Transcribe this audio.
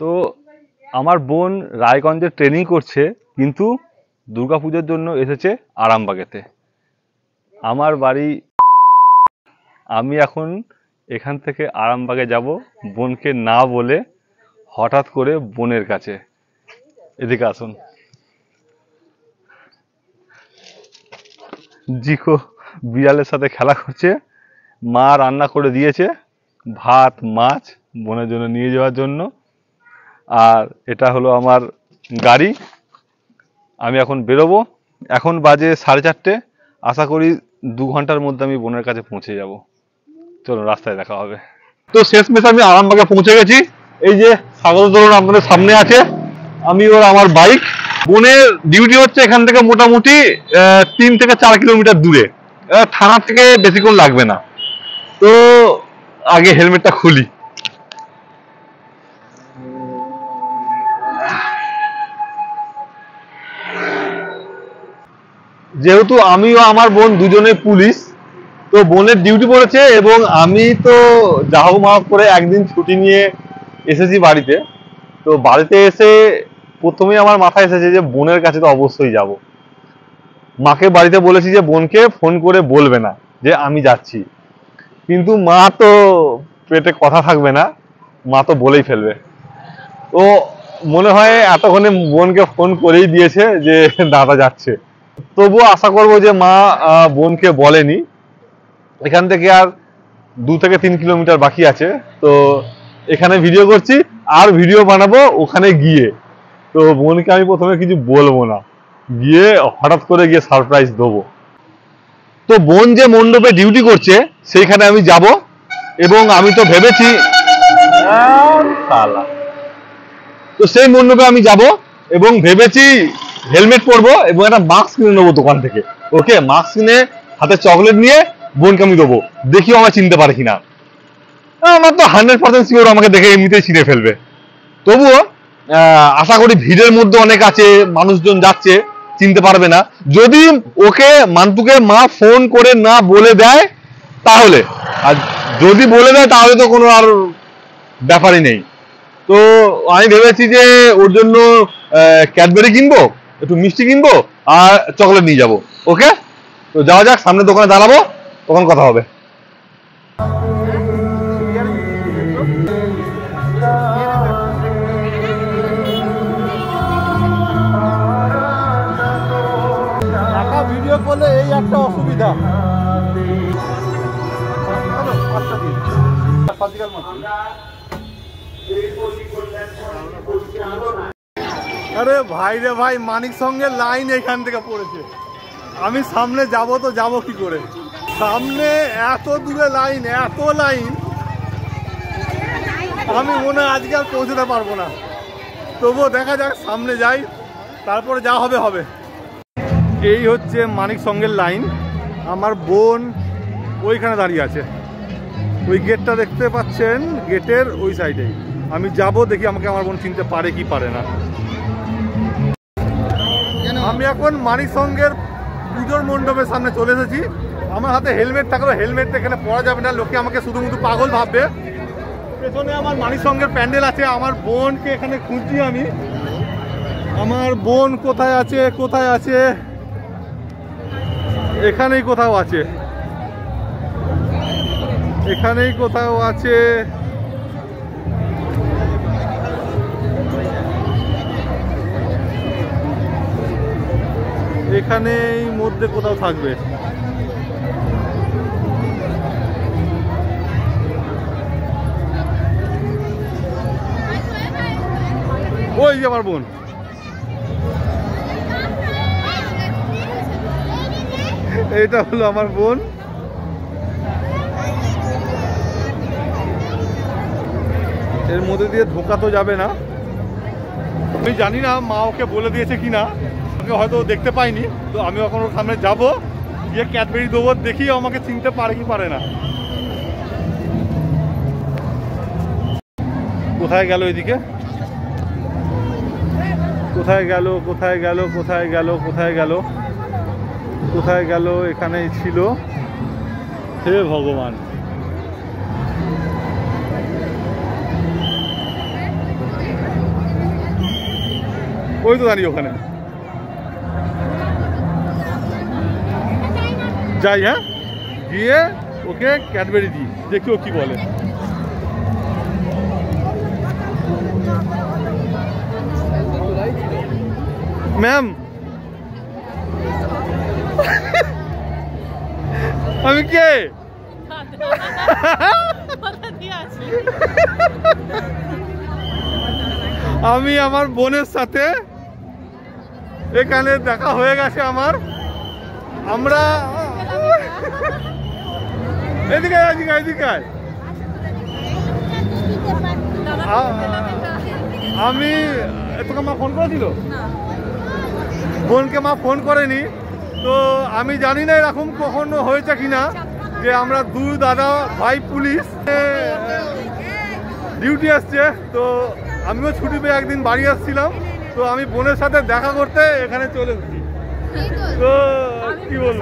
তো আমার বোন রায়গঞ্জে ট্রেনিং করছে, কিন্তু দুর্গাপুজোর জন্য এসেছে আরামবাগেতে। আমার বাড়ি, আমি এখন এখান থেকে আরামবাগে যাব বোনকে না বলে হঠাৎ করে বোনের কাছে। এদিকে আসুন। জিকো বিড়ালের সাথে খেলা করছে। মা রান্না করে দিয়েছে, ভাত, মাছ বোনের জন্য নিয়ে যাওয়ার জন্য। আর এটা হলো আমার গাড়ি। আমি এখন বেরোবো। এখন বাজে সাড়ে চারটে। আশা করি দু ঘণ্টার মধ্যে আমি বোনের কাছে পৌঁছে যাব। চলো, রাস্তায় দেখা হবে। তো শেষমেশ আমি আরামবাগে পৌঁছে গেছি। এই যে স্বাগত ধরুন আপনাদের সামনে আছে। আমি ওর আমার বাইক বোনের ডিউটি হচ্ছে এখান থেকে মোটামুটি তিন থেকে চার কিলোমিটার দূরে। থানা থেকে বেশিক্ষণ লাগবে না। তো আগে হেলমেটটা খুলি। যেহেতু আমিও আমার বোন দুজনে পুলিশ, তো বোনের ডিউটি পড়েছে এবং আমি তো যা হোক মা করে একদিন ছুটি নিয়ে এসেছি বাড়িতে। তো বাড়িতে এসে প্রথমেই আমার মাথায় এসেছে যে বোনের কাছে তো অবশ্যই যাব। মাকে বাড়িতে বলেছি যে বোনকে ফোন করে বলবে না যে আমি যাচ্ছি। কিন্তু মা তো পেটে কথা থাকবে না, মা তো বলেই ফেলবে। তো মনে হয় এতক্ষণে বোনকে ফোন করেই দিয়েছে যে দাদা যাচ্ছে। তবুও আশা করব যে মা বোনকে বলেনি। এখান থেকে আর দু থেকে তিন কিলোমিটার বাকি আছে। তো এখানে ভিডিও করছি আর ভিডিও বানাবো ওখানে গিয়ে। তো বোনকে আমি প্রথমে কিছু বলব না। গিয়ে হঠাৎ করে গিয়ে সারপ্রাইজ দেবো। তো বোন যে মণ্ডপে ডিউটি করছে সেইখানে আমি যাব এবং আমি তো ভেবেছি তো সেই মণ্ডপে আমি যাব এবং ভেবেছি হেলমেট পরবো এবং একটা মাস্ক কিনে নেব দোকান থেকে। ওকে মাস্ক কিনে হাতে চকলেট নিয়ে বোনকে আমি দেবো। দেখি ও আমার চিনতে পারে কিনা। আমার তো হান্ড্রেড পার্সেন্ট শিওর আমাকে দেখে এমনিতেই চিনে ফেলবে। তবুও আশা করি ভিড়ের মধ্যে অনেক আছে, মানুষজন যাচ্ছে, চিনতে পারবে না। যদি ওকে মান্তুকে মা ফোন করে না বলে দেয়, তাহলে। আর যদি বলে দেয়, তাহলে তো কোনো আর ব্যাপারই নেই। তো আমি ভেবেছি যে ওর জন্য ক্যাডবেরি কিনবো? একটু মিষ্টি কিনবো আর চকলেট নিয়ে যাব ওকে তো যাওয়া যাক সামনে দোকানে দাঁড়াবো তখন কথা হবে। ভিডিও করলে এই একটা অসুবিধা। আরে ভাই রে ভাই, মানিক সঙ্গে লাইন এখান থেকে পড়েছে। আমি সামনে যাব তো যাব কি করে? সামনে এত দূরে লাইন এত লাইন আমি মনে হয় আজকে আর পৌঁছতে পারব না। তবুও দেখা যাক, সামনে যাই, তারপরে যা হবে হবে। এই হচ্ছে মানিক সঙ্গের লাইন আমার বোন ওইখানে দাঁড়িয়ে আছে। ওই গেটটা দেখতে পাচ্ছেন গেটের ওই সাইডেই আমি যাব দেখি আমাকে আমার বোন চিনতে পারে কি পারে না। আমি এখন মানিক সঙ্গের পুজোর মণ্ডপের সামনে চলে এসেছি। আমার হাতে হেলমেট থাকলেও হেলমেট এখানে পরা যাবে না, লোকে আমাকে শুধু শুধু পাগল ভাববে। পেছনে আমার মানিক সঙ্গের প্যান্ডেল আছে, আমার বোনকে এখানে খুঁজছি আমি। আমার বোন কোথায় আছে কোথায় আছে? এখানেই কোথাও আছে। এখানেই কোথাও আছে। এখানেই মধ্যে কোথাও থাকবে। ওই যে আমার বোন। এইটা হলো আমার বোন। এর মধ্যে দিয়ে ঢোকা তো যাবে না। আমি জানি না মা ওকে বলে দিয়েছে কি ওকে হয়তো দেখতে পাইনি, তো আমি এখন ওর সামনে যাব, গিয়ে ক্যাডবেরি দেবো দেখি আমাকে চিনতে পারে কি পারে না। কোথায় গেল এদিকে? কোথায় গেল কোথায় গেল কোথায় গেল কোথায় গেল? কোথায় গেল এখানেই ছিল? হে ভগবান। ওই তো দাঁড়িয়ে ওখানে। যাই হ্যাঁ? গিয়ে ওকে ক্যাডবেরি দিই। দেখি ও কি বলে। ম্যাম আমি কে? আমি আমার বোনের সাথে এখানে দেখা হয়ে গেছে আমার। আমরা এদিকে এদিকে এদিকে আমি তোকে মা ফোন করেছিল? বোনকে মা ফোন করেনি। তো আমি জানি না এরকম কখনো হয়েছে কিনা যে আমরা দু দাদা ভাই পুলিশ ডিউটি আসছে। তো আমিও ছুটি পেয়ে একদিন বাড়ি আসছিলাম। তো আমি বোনের সাথে দেখা করতে এখানে চলে এসেছি। তো কি বলব?